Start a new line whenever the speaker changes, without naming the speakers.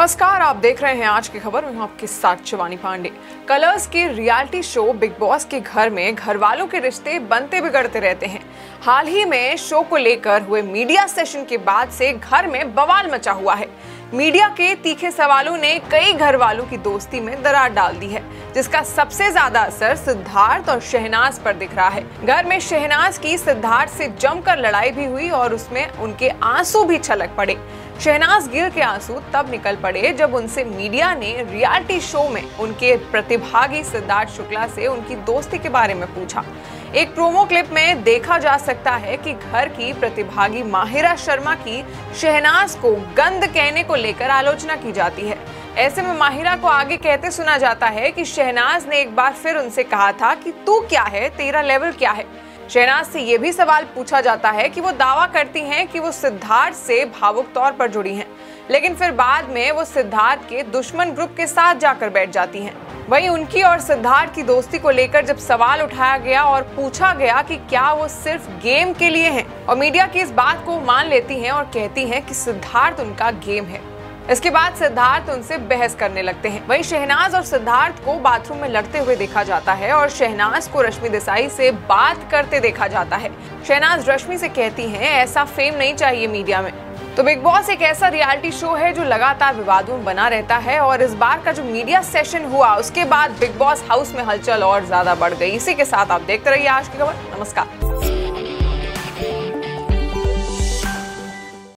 नमस्कार, आप देख रहे हैं आज की खबर में आपके साथ शिवानी पांडे। कलर्स के रियलिटी शो बिग बॉस के घर में घर वालों के रिश्ते बनते बिगड़ते रहते हैं। हाल ही में शो को लेकर हुए मीडिया सेशन के बाद से घर में बवाल मचा हुआ है। मीडिया के तीखे सवालों ने कई घर वालों की दोस्ती में दरार डाल दी है, जिसका सबसे ज़्यादा असर सिद्धार्थ और शहनाज पर दिख रहा है। घर में शहनाज की सिद्धार्थ से जमकर लड़ाई भी हुई और उसमें उनके आँसू भी छलक पड़े। शहनाज गिल के आँसू तब निकल पड़े जब उनसे मीडिया ने रियलिटी शो में उनके प्रतिभागी सिद्धार्थ शुक्ला से उनकी दोस्ती के बारे में पूछा। एक प्रोमो क्लिप में देखा जा सकता है कि घर की प्रतिभागी माहिरा शर्मा की शहनाज को गंद कहने को लेकर आलोचना की जाती है। ऐसे में माहिरा को आगे कहते सुना जाता है कि शहनाज ने एक बार फिर उनसे कहा था कि तू क्या है? तेरा लेवल क्या है? शहनाज से ये भी सवाल पूछा जाता है कि वो दावा करती हैं कि वो सिद्धार्थ से भावुक तौर पर जुड़ी हैं, लेकिन फिर बाद में वो सिद्धार्थ के दुश्मन ग्रुप के साथ जाकर बैठ जाती हैं। वहीं उनकी और सिद्धार्थ की दोस्ती को लेकर जब सवाल उठाया गया और पूछा गया कि क्या वो सिर्फ़ गेम के लिए हैं, और मीडिया की इस बात को मान लेती हैं और कहती हैं कि सिद्धार्थ उनका गेम है। इसके बाद सिद्धार्थ उनसे बहस करने लगते हैं। वहीं शहनाज और सिद्धार्थ को बाथरूम में लड़ते हुए देखा जाता है और शहनाज को रश्मि देसाई से बात करते देखा जाता है। शहनाज रश्मि से कहती हैं, ऐसा फेम नहीं चाहिए मीडिया में। तो बिग बॉस एक ऐसा रियलिटी शो है जो लगातार विवादों में बना रहता है और इस बार का जो मीडिया सेशन हुआ, उसके बाद बिग बॉस हाउस में हलचल और ज़्यादा बढ़ गई। इसी के साथ आप देखते रहिए आज की खबर। नमस्कार।